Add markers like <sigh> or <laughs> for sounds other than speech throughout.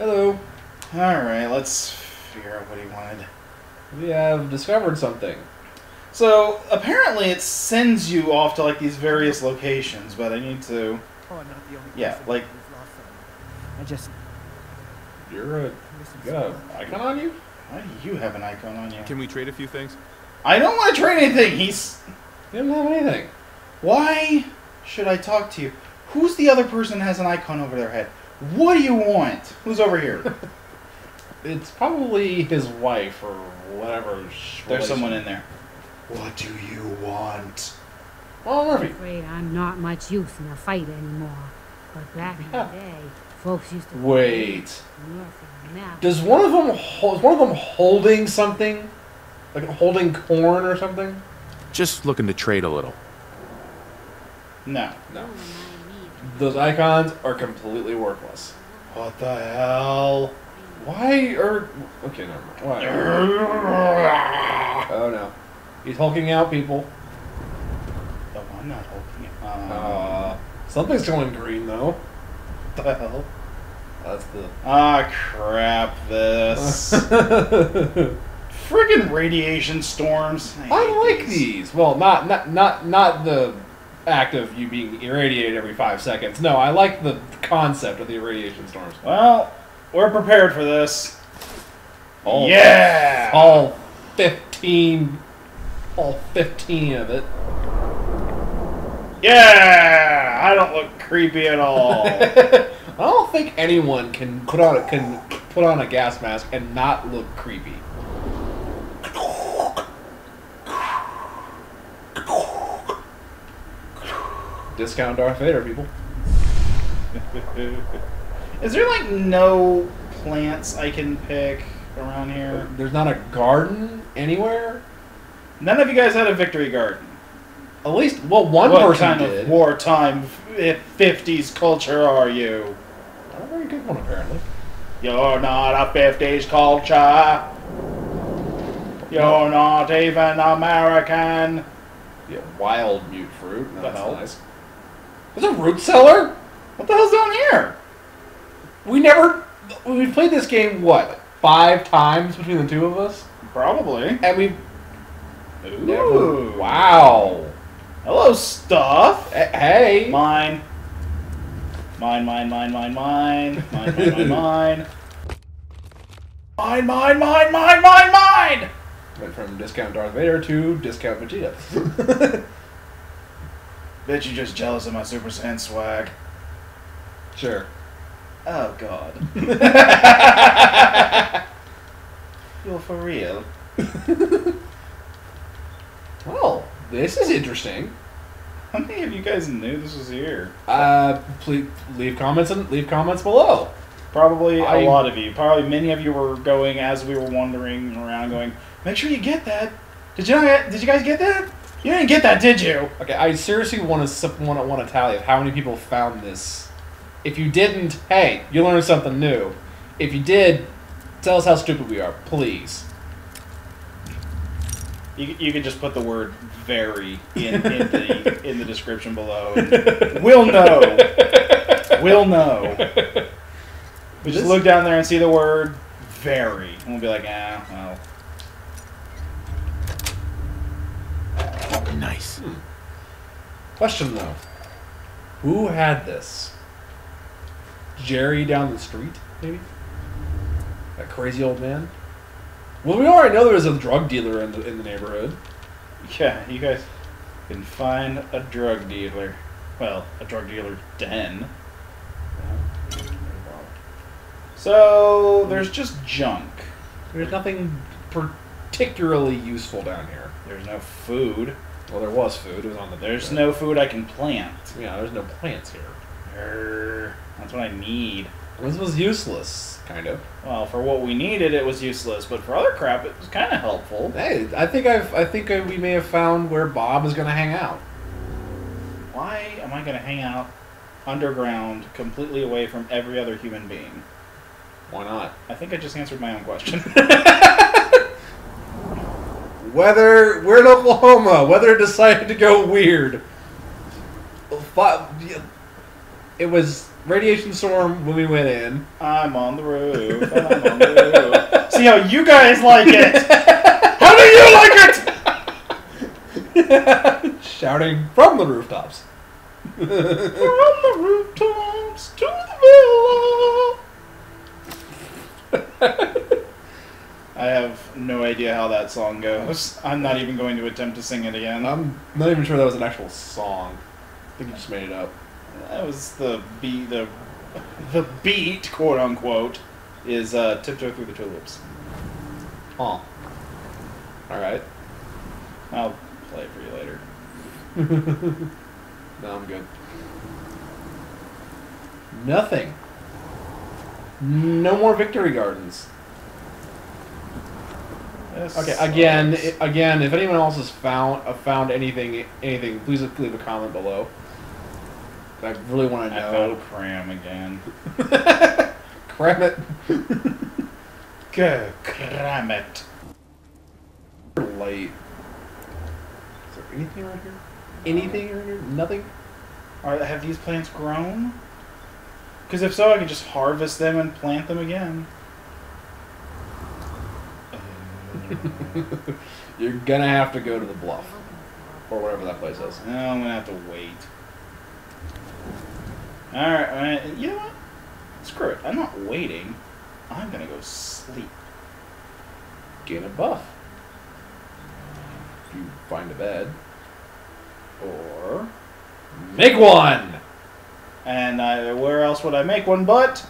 Hello. Alright, let's figure out what he wanted. We have discovered something. So, apparently it sends you off to, like, these various locations, but I need to... Oh, I'm not the only Yeah, like- who's lost someone. I just You're a listen you got an icon on you? Why do you have an icon on you? Can we trade a few things? I don't want to trade anything! He's... You don't have anything. Why should I talk to you? Who's the other person that has an icon over their head? What do you want? Who's over here? <laughs> It's probably his wife or whatever. There's someone in there. What do you want? Oh, I'm Murphy. afraid I'm not much use in a fight anymore. But back in the day, folks used to. Wait. Does one of them hold, is one of them holding something? Like holding corn or something? Just looking to trade a little. No. No. Those icons are completely worthless. What the hell? Why are okay? Never mind. Why? <laughs> Oh no, he's hulking out people. Oh, I'm not hulking out. Um, Uh, something's going green though. what the hell? That's the. Ah, crap, this. <laughs> Friggin' radiation storms. I hate like these. Well, not not not not the act of you being irradiated every five seconds. No, I like the concept of the irradiation storms. Well, we're prepared for this. All, yeah! all fifteen, all fifteen of it. Yeah! I don't look creepy at all. <laughs> I don't think anyone can put on a, can put on a gas mask and not look creepy. Discount Darth Vader, people. <laughs> Is there like no plants I can pick around here? Uh, there's not a garden anywhere. None of you guys had a victory garden. At least, well, one what person kind did. of wartime 50s culture are you? Not a very good one, apparently. You're not a 50s culture. You're not even American. Yeah, wild mute fruit. No, The that's hell? nice. There's a root cellar. What the hell's down here? We never. We played this game what five times between the two of us, Probably. and we Ooh. never. Wow. Hello, stuff. Eh, Hey. Mine. Mine, mine, mine, mine, mine. Mine, mine, mine, mine. Mine, mine, mine, mine, mine, mine! Went from discount Darth Vader to discount Vegeta. <laughs> Bet you just jealous of my Super Saiyan swag. sure. Oh, God. <laughs> You're for real. <laughs> Well, this is interesting. How many of you guys knew this was here? Uh, please leave comments and leave comments below. Probably a I- lot of you. Probably many of you were going as we were wandering around, going, "Make sure you get that." Did you? Not, did you guys get that? You didn't get that, did you? Okay, I seriously want to want to want to tally of how many people found this. If you didn't, hey, you learned something new. If you did, tell us how stupid we are, please. You, you could just put the word "very" in, in the <laughs> in the description below. we'll know. <laughs> We'll know. <laughs> We just This- look down there and see the word "very," and we'll be like, "Ah, well." Nice. Hmm. Question though, who had this? Jerry down the street, maybe. That crazy old man. Well, we already know there was a drug dealer in the in the neighborhood. Yeah, you guys can find a drug dealer. Well, a drug dealer den. So there's just junk. There's nothing particularly useful down here. There's no food. Well, there was food. It was on the. There's no food I can plant. Yeah, there's no plants here. Err, That's what I need. This was useless, kind of. Well, for what we needed, it was useless, but for other crap, it was kind of helpful. Hey, I think I've I think I, we may have found where Bob is going to hang out. Why am I going to hang out underground, completely away from every other human being? Why not? I think I just answered my own question. <laughs> <laughs> Weather, we're in Oklahoma. Weather decided to go weird. It was radiation storm when we went in. I'm on the roof. I'm on the roof. See how you guys like it. <laughs> How do you like it? <laughs> Shouting from the rooftops. From the rooftops to the villa. <laughs> I have no idea how that song goes. I'm not even going to attempt to sing it again. I'm not even sure that was an actual song. I think you just made it up. That was the beat. The the beat, quote unquote, is uh, "Tiptoe Through the Tulips." Huh. Alright. I'll play it for you later. <laughs> No, I'm good. Nothing. No more victory gardens. This Okay, again, sucks. again, if anyone else has found uh, found anything, anything, please leave a comment below. I really want to I know. found cram again. <laughs> Cram it. <laughs> Go cram it. Late. Is there anything around here? Anything around here? Nothing. Are, have these plants grown? Because if so, I could just harvest them and plant them again. <laughs> You're gonna have to go to the bluff, or whatever that place is. No, I'm gonna have to wait. Alright, you know what? Screw it. I'm not waiting. I'm gonna go sleep. Get a buff. If you find a bed, Or. make one. And I, where else would I make one but?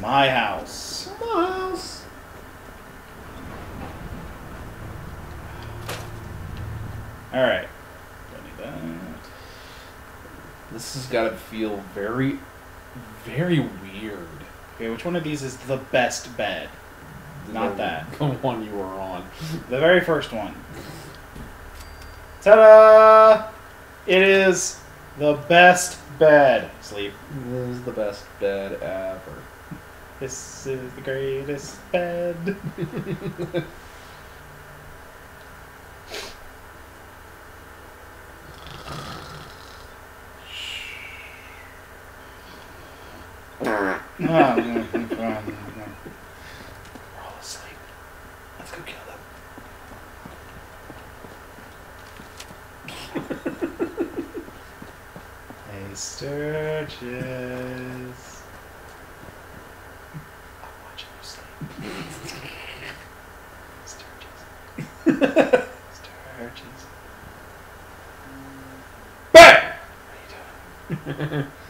My house. Miles. Alright. Don't need that. This has got to feel very, very weird. Okay, which one of these is the best bed? Not The- that. <laughs> The one you were on. The very first one. Ta-da! It is the best bed. Sleep. This is the best bed ever. This is the greatest bed. <laughs> Sturges. I'm watching you sleep. Sturges. Sturges. Bam! are you doing? <laughs>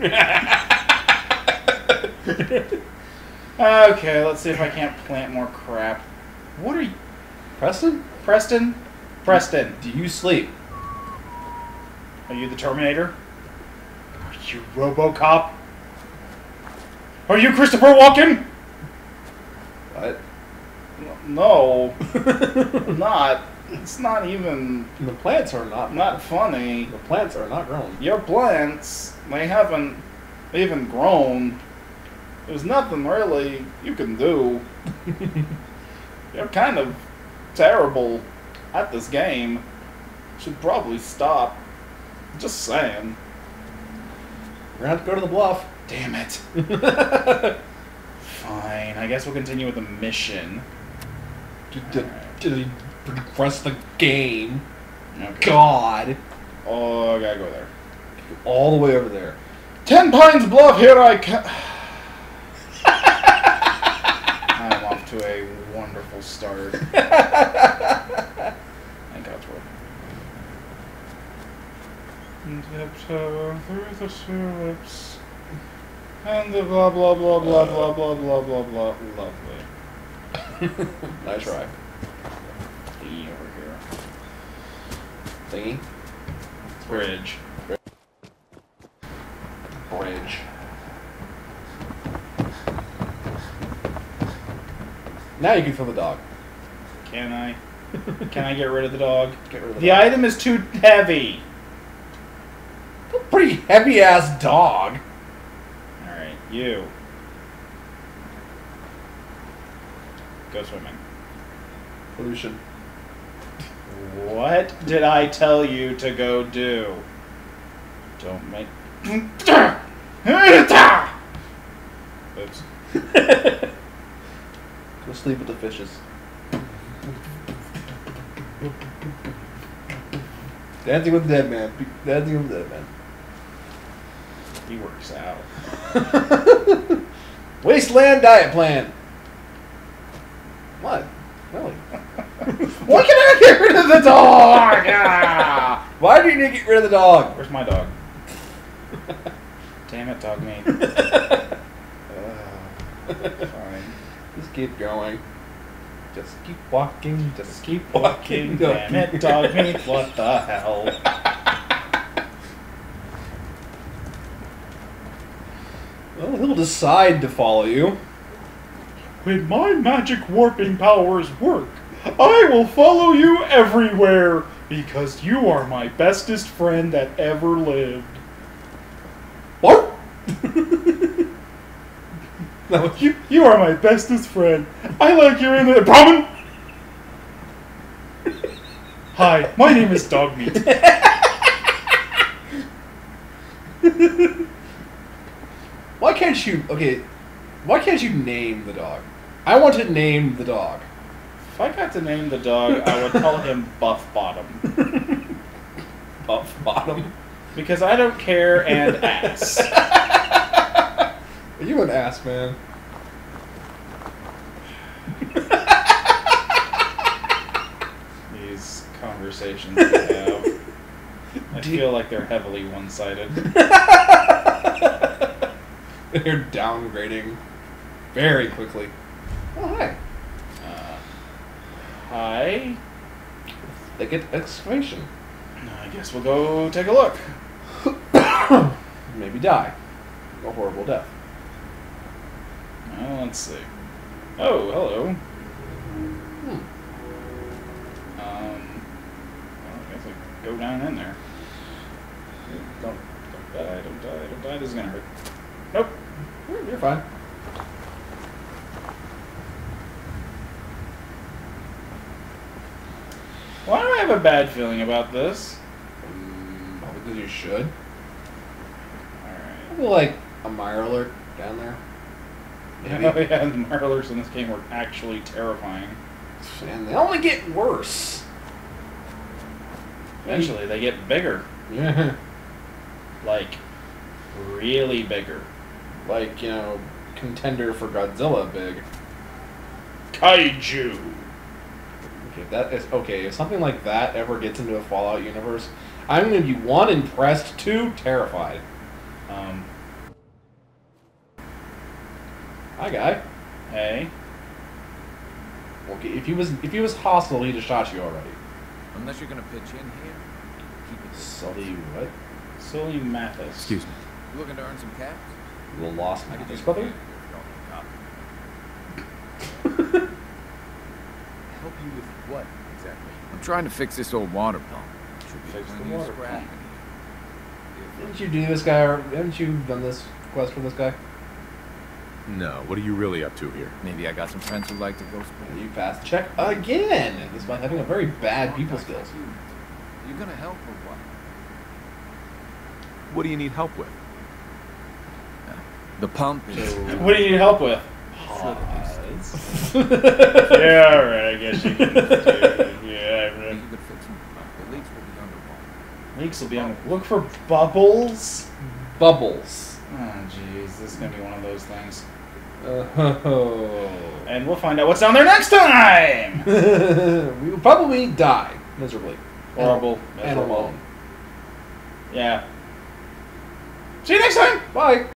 okay, let's see if I can't plant more crap. What are you, Preston, Preston? Preston, do you sleep? are you the Terminator? Are you RoboCop? Are you Christopher Walken? What? No, <laughs> I'm not. It's not even The plants are not. not funny. The plants are not grown. Your plants, they haven't even grown. There's nothing really you can do. <laughs> You're kind of terrible at this game. Should probably stop. Just saying. We're gonna have to go to the bluff. Damn it. <laughs> Fine. I guess we'll continue with the mission. Progress the game. Okay. God. Oh, I gotta go there. All the way over there. Ten Pines Bluff, here I come. <sighs> I'm off to a wonderful start. <laughs> Thank God God's word. Tiptoe through the tulips. And the blah blah blah blah uh, blah blah blah blah blah. Lovely. <laughs> nice try. Thingy. Bridge. Bridge. Now you can fill the dog. Can I? Can I get rid of the dog? <laughs> Get rid of the The dog. item is too heavy. A Pretty heavy ass dog. Alright, you. Go swimming. Pollution. What did I tell you to go do? Don't make. Oops. <laughs> Go sleep with the fishes. Dancing with the dead man. Dancing with the dead man. He works out. <laughs> Wasteland diet plan. What? Why can I get rid of the dog? <laughs> Ah! Why do you need to get rid of the dog? Where's my dog? <laughs> Damn it, Dogmeat. <laughs> Fine. Just keep going. Just keep walking. Just keep walking. damn it, Dogmeat. What the hell? Well, he'll decide to follow you. When my magic warping powers work, I will follow you everywhere because you are my bestest friend that ever lived. What? <laughs> was You, you are my bestest friend. I like your in the Brahmin. Hi, my name is Dogmeat. Why can't you? Okay, why can't you name the dog? I want to name the dog. If I got to name the dog, I would call him <laughs> Buff Bottom Buff bottom. because I don't care and ass. Are <laughs> You an ass man. These conversations we have, I feel like they're heavily one-sided. <laughs> They're downgrading very quickly. Oh hi. Hi. Thicket excavation. I guess we'll go take a look. <coughs> Maybe die. A horrible death. Well, let's see. Oh, hello. Hmm. Um, well, I guess I go down in there. Don't, don't die, don't die, don't die. This is gonna hurt. Nope. You're fine. Why do I have a bad feeling about this? Mm, probably because you should. Alright. feel like a alert down there. <laughs> Maybe. Oh yeah, the Mirelurks in this game were actually terrifying. And they only get worse. Eventually, they get bigger. Yeah. <laughs> Like, really bigger. Like, you know, contender for Godzilla big. Kaiju! Okay, that is okay. If something like that ever gets into a Fallout universe, I'm gonna be one impressed, two terrified. Um, Hi, guy. hey. Okay, if he was if he was hostile, he'd have shot you already. Unless you're gonna pitch in here, keep it Sully, what? Sully Mathis. Excuse me. You looking to earn some cash? Little lost I could Mathis, use brother. a hand if you don't need copy. Help you with what exactly? I'm trying to fix this old water pump. Fix the water pump. Didn't you do this guy? Or haven't you done this quest for this guy? No, what are you really up to here? Maybe I got some friends who like to go spend. You passed the check again, despite having a very bad people skills. You, you gonna help or what? What do you need help with? The pump is. <laughs> What do you need help with? Pause. Yeah, alright, I guess you can do it. Yeah, You right. could fix them. The leaks will be underwater. Leaks will be on. Look for bubbles. Bubbles. Oh, jeez, this is gonna be one of those things. Uh-oh. And we'll find out what's down there next time! <laughs> we will probably die miserably. Horrible. And miserable. alone. Yeah. See you next time! Bye.